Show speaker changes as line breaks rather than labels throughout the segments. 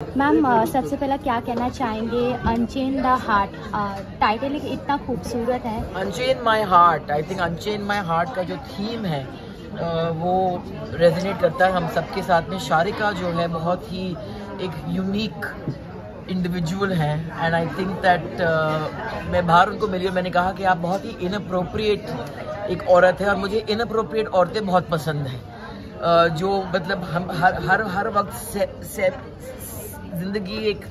Ma'am सबसे पहला क्या कहना चाहेंगे? अनचेन द हार्ट टाइटल इतना खूबसूरत है।
Unchain my heart I think unchain my heart का जो थीम है अ, वो रेजोनेट करता है हम सबके साथ में। शारिका जो है बहुत ही एक यूनिक इंडिविजुअल है एंड आई थिंक दैट मैं बाहर उनको मिली और मैंने कहा कि आप बहुत ही इनअप्रोप्रिएट एक औरत है और मुझे इनअप्रोप्रिएट औरतें बहुत पसंद हैं। अ, जो मतलब हम हर हर हर वक्त से, से, ज़िंदगी एक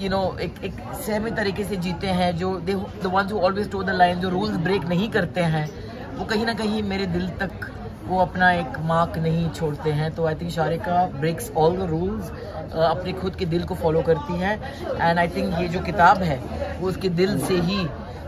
यू you नो know, एक एक सहमे तरीके से जीते हैं जो they the ones who always toe the line जो रूल्स ब्रेक नहीं करते हैं वो कहीं ना कहीं मेरे दिल तक वो अपना एक मार्क नहीं छोड़ते हैं। तो I think Sharika breaks all the rules अपने खुद के दिल को फॉलो करती है। एंड आई थिंक ये जो किताब है वो उसके दिल से ही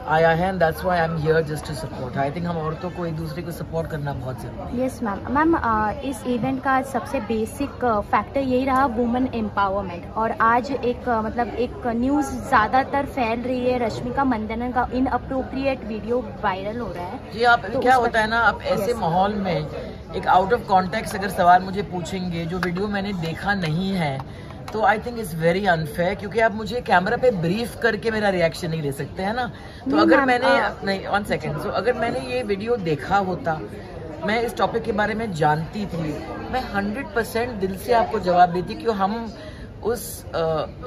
आया है and that's why I am here just to support I think हम औरतों को एक दूसरे को सपोर्ट करना बहुत ज़रूरी है।
यस मैम मैम इस इवेंट का सबसे बेसिक फैक्टर यही रहा वुमेन एम्पावरमेंट और आज एक मतलब एक न्यूज़ ज़्यादातर फैल रही है रश्मिका मंदनन का इन अप्रोप्रिएट वीडियो वायरल हो रहा है।
जी आप
तो
क्या होता है ना आप ऐसे
Yes.
माहौल में एक आउट ऑफ़ कॉन्टेक्ट अगर सवाल मुझे पूछेंगे जो वीडियो मैंने देखा नहीं है तो I think it's very unfair क्योंकि आप मुझे कैमरा पे ब्रीफ करके मेरा रिएक्शन नहीं ले सकते हैं ना? तो अगर मैंने नहीं वन सेकेंड तो अगर मैंने ये वीडियो देखा होता मैं इस टॉपिक के बारे में जानती थी मैं हंड्रेड परसेंट दिल से आपको जवाब देती कि हम उस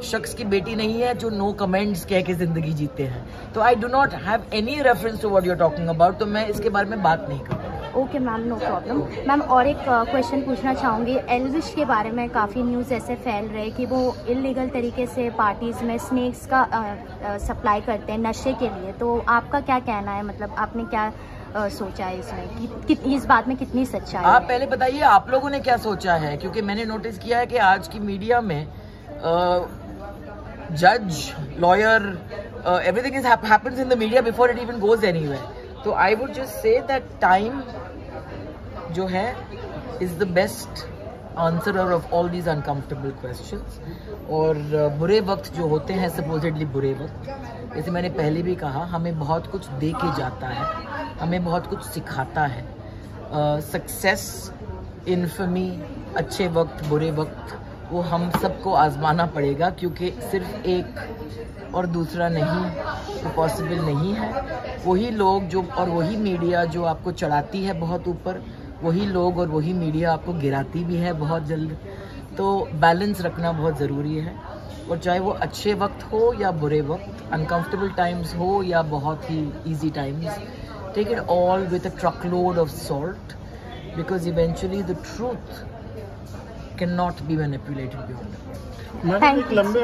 शख्स की बेटी नहीं है जो नो कमेंट्स कह के ज़िंदगी जीते हैं। तो I do not have any reference to what you're talking about तो मैं इसके बारे में बात नहीं करूँगा
okay ma'am no problem ma'am और एक क्वेश्चन पूछना चाहूँगी। एलविश के बारे में काफ़ी न्यूज़ ऐसे फैल रहे कि वो इलीगल तरीके से पार्टीज़ में स्नेक्स का सप्लाई करते हैं नशे के लिए। तो आपका क्या कहना है? मतलब आपने क्या अ, सोचा है इसमें? कि, कि, इस बात में कितनी सच्चाई
आप पहले बताइए आप लोगों ने क्या सोचा है? क्योंकि मैंने नोटिस किया है कि आज की मीडिया में जज lawyer everything is in the media before it even goes anywhere तो I would just say that time जो है is the best answer of all these uncomfortable questions और uh, बुरे वक्त जो होते हैं सपोजिटली बुरे वक्त जैसे मैंने पहले भी कहा हमें बहुत कुछ दे के जाता है हमें बहुत कुछ सिखाता है। सक्सेस uh, इन्फमी अच्छे वक्त बुरे वक्त वो हम सबको आजमाना पड़ेगा क्योंकि सिर्फ़ एक और दूसरा नहीं तो पॉसिबल नहीं है। वही लोग जो, और वही मीडिया जो आपको चढ़ाती है बहुत ऊपर, वही लोग और वही मीडिया आपको गिराती भी है बहुत जल्द। तो बैलेंस रखना बहुत ज़रूरी है। और चाहे वो अच्छे वक्त हो या बुरे वक्त अनकम्फर्टेबल टाइम्स हो या बहुत ही easy times take it all with a truckload of salt because eventually the truth cannot be manipulated beyond.
Thank you.
लंबे